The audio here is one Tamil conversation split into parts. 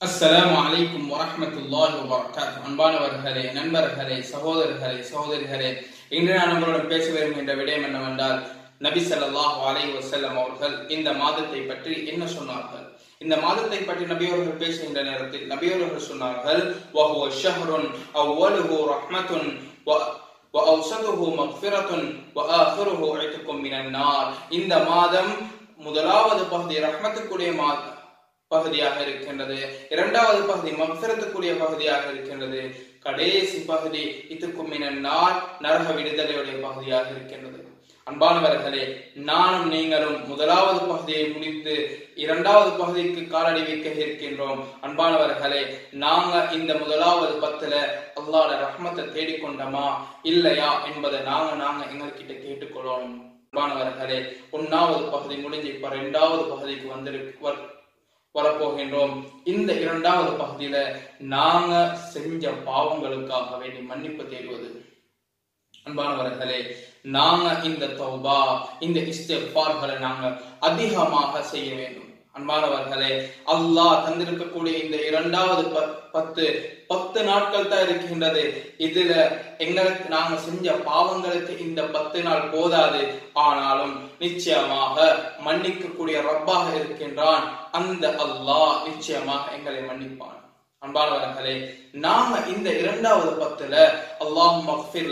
அஸ்லாம் வலைக்கும் வரமத்துல்லாஹி வபரகாத் அன்பானவர்களே நண்பர்களே சகோதரர்களே சகோதரிகளே இன்று நான் நம்மளோட பேச விரும்புகின்ற விடயம் என்னவென்றால் நபி ஸல்லல்லாஹு அலைஹி வஸல்லம் அவர்கள் இந்த மாதத்தை பற்றி என்ன சொன்னார்கள் இந்த மாதத்தை பற்றி நபி அவர்கள் பேசுகின்ற நேரத்தில் நபி அவர்கள் சொன்னார்கள் வஹுவ ஷஹ்ருன் அவ்வலுஹு ரஹ்மத்துன் வ وأوسطه مغفرة وآخره عتق من النار இந்த மாதம் முதலாவது பகுதி ரஹ்மத்துக்குரிய மாதம் பகுதியாக இருக்கின்றது இரண்டாவது பகுதி மக்சரத்துக்குரிய பகுதியாக இருக்கின்றது கடைசி பகுதி இதுக்கும் நாள் நரக விடுதலையுடைய பகுதியாக இருக்கின்றது அன்பானவர்களே நானும் நீங்களும் முதலாவது பகுதியை முடித்து இரண்டாவது பகுதிக்கு காலடி வைக்க இருக்கின்றோம். அன்பானவர்களே நாங்க இந்த முதலாவது பத்துல அல்லாட ரஹ்மத்தை தேடிக்கொண்டோமா இல்லையா என்பதை நாங்க நாங்க எங்ககிட்ட கேட்டுக்கொள்ளணும் அன்பானவர்களே ஒன்னாவது பகுதி முடிஞ்சு இப்ப ரெண்டாவது பகுதிக்கு வந்திருக்கு வரப்போகின்றோம். இந்த இரண்டாவது பகுதியில நாங்க செஞ்ச பாவங்களுக்காக வேண்டி மன்னிப்பு தேடுவது அன்பானவர்களே நாங்க இந்த தௌபா இந்த இஸ்தெஃபார்களை நாங்க அதிகமாக செய்ய வேண்டும். அன்பானவர்களே அல்லாஹ் தந்திருக்கக்கூடிய இந்த இரண்டாவது பத்து பத்து நாட்கள் தான் இருக்கின்றது. இதுல எங்களுக்கு நாங்க செஞ்ச பாவங்களுக்கு இந்த பத்து நாள் போதாது. ஆனாலும் நிச்சயமாக மன்னிக்கக்கூடிய ரப்பாக இருக்கின்றான் அந்த அல்லாஹ் நிச்சயமாக எங்களை மன்னிப்பான். அன்பானவர்களே நாம இந்த இரண்டாவது பத்துல அல்லாஹ் மக்ஃபிர்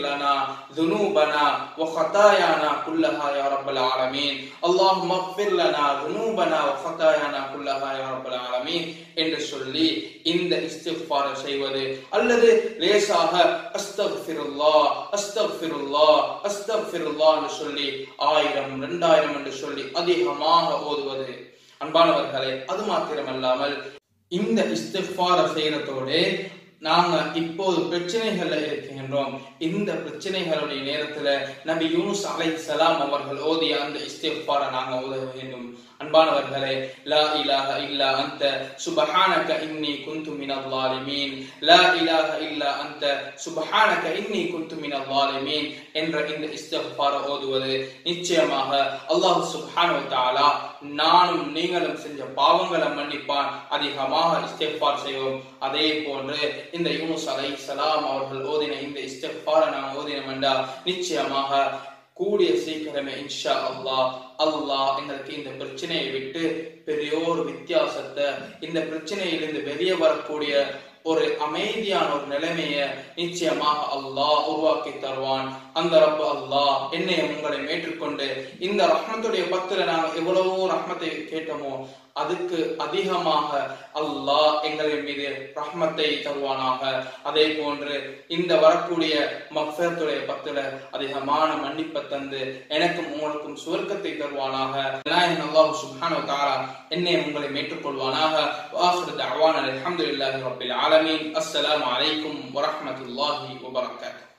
துனூபனா வ ஹதாயானா குல்லஹா யா ரப்பல் ஆலமீன். அல்லாஹ் மக்ஃபிர் துனூபனா வ ஹதாயானா குல்லஹா யா ரப்பல் ஆலமீன். என்று சொல்லி இந்த இஸ்திஃபார செய்வது அல்லது லேசாக அஸ்தக்ஃபிருல்லாஹ் அஸ்தக்ஃபிருல்லாஹ் அஸ்தக்ஃபிருல்லாஹ் என்று சொல்லி ஆயிரம் ரெண்டாயிரம் என்று சொல்லி அதிகமாக ஓதுவது. அன்பானவர்களே அது மாத்திரமல்லாமல் இந்த இஸ்திஃபார செய்யறதோடு நாங்க இப்போது பிரச்சனைகள்ல இருக்கின்றோம். இந்த பிரச்சனைகளுடைய நேரத்துல நபி யூனுஸ் அலைஹிஸ்ஸலாம் அவர்கள் ஓதிய அந்த இஸ்திஃபார நாங்க ஓத வேண்டும். அன்பானவர்களே லா இலாஹ இல்லா அந்த சுபஹானக இன்னி குந்து மினல் ஸாலிமீன். லா இலாஹ இல்லா அந்த சுபஹானக இன்னி குந்து மினல் ஸாலிமீன் என்ற இந்த இஸ்திஃபார ஓதுவது நிச்சயமாக அல்லாஹ் சுப்ஹானஹு தஆலா நானும் நீங்களும் செஞ்ச பாவங்களை மன்னிப்பான். அதிகமாக இஸ்திஃபார் செய்வோம். அதே போன்று இந்த யூனுஸ் அலைஹிஸ்ஸலாம் அவர்கள் ஓதின இந்த இஸ்தஃபார நாம் ஓதினம் என்றால் நிச்சயமாக கூடிய சீக்கிரமே இன்ஷா அல்லாஹ் அல்லாஹ் எங்களுக்கு இந்த பிரச்சனையை விட்டு பெரியோர் வித்தியாசத்தை இந்த பிரச்சனையிலிருந்து வெளியே வரக்கூடிய ஒரு அமைதியான ஒரு நிலைமையை நிச்சயமாக அல்லாஹ் உருவாக்கி தருவான். அந்த ரப்ப அல்லாஹ் என்னையும் உங்களை ஏற்றுக்கொண்டு இந்த ரஹ்மத்துடைய பத்துல நாங்க எவ்வளவோ ரஹ்மத்தை கேட்டோமோ அதுக்கு அதிகமாக அல்லாஹ் எங்களின் மீது ரஹ்மத்தை தருவானாக. அதே போன்று இந்த வரக்கூடிய மக்சத்துடைய பத்துல அதிகமான மன்னிப்பை தந்து எனக்கும் உங்களுக்கும் சுவர்க்கத்தை தருவானாக. நாயகன் அல்லாஹ் சுப்ஹானஹு என்னை உங்களை மேற்றுக்கொள்வானாக. வாஹிரு தஅவானா அல்ஹம்துலில்லாஹி ரப்பில் ஆலமீன். அஸ்ஸலாமு அலைக்கும் வரஹ்மத்துல்லாஹி வபரகாத்து